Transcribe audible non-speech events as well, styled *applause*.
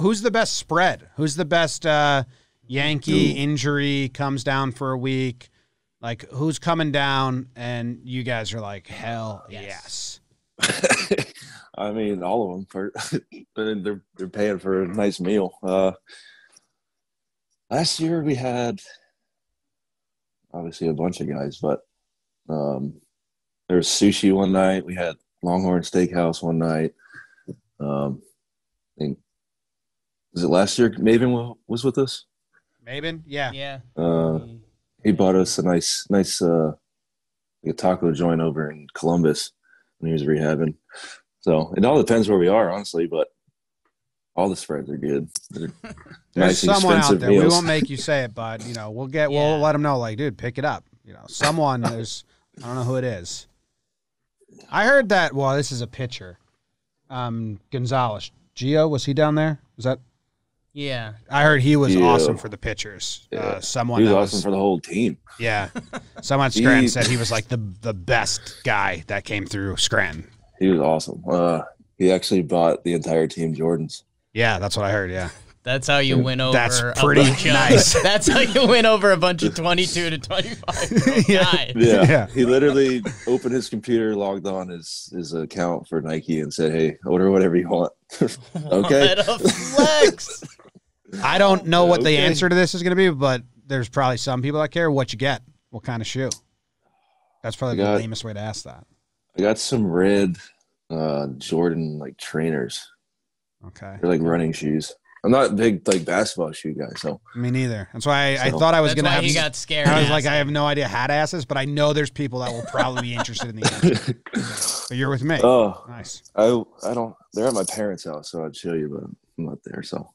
Who's the best spread? Who's the best uh, Yankee injury comes down for a week? Like who's coming down and you guys are like, hell yes. Yes. *laughs* I mean, all of them for *laughs* but they're they're paying for a nice meal. Uh, last year we had obviously a bunch of guys, but um, there was sushi one night. We had Longhorn Steakhouse one night. Um, I think was it last year? Maven was with us. Maven? Yeah. Yeah. Uh, he bought us a nice, nice uh, like a taco joint over in Columbus when he was rehabbing. So it all depends where we are, honestly, but all the spreads are good. They're *laughs* There's nice, someone out expensive there. We won't make you say it, but you know, we'll get Yeah. we'll let them know like, dude, pick it up. You know, someone there's I don't know who it is. I heard that well, this is a pitcher. Um Gonzalez. Gio, was he down there? Was that Yeah. I heard he was Yeah. awesome for the pitchers. Uh, someone he was that awesome for the whole team. Yeah. Someone at *laughs* Scranton He- said he was like the the best guy that came through Scranton. He was awesome. Uh, he actually bought the entire team Jordans. Yeah, that's what I heard. Yeah. That's how you win over. That's a pretty bunch of- nice. *laughs* that's how you win over a bunch of twenty-two to twenty-five year *laughs* Yeah. guys. Yeah. Yeah. He literally opened his computer, logged on his his account for Nike, and said, "Hey, order whatever you want." okay. What a flex! I don't know what the answer to this is going to be, but there's probably some people that care what you get, what kind of shoe. That's probably I the lamest way to ask that. I got some red uh, Jordan like trainers. Okay. They're like running shoes. I'm not a big like basketball shoe guy, so Me neither. That's why I, I thought I was That's going to why have. he got scared. *laughs* I was like, I have no idea how to ask this, but I know there's people that will probably be interested in the answer. *laughs* But you're with me. oh, Nice. I I don't. They're at my parents' house, so I'd show you, but I'm not there. So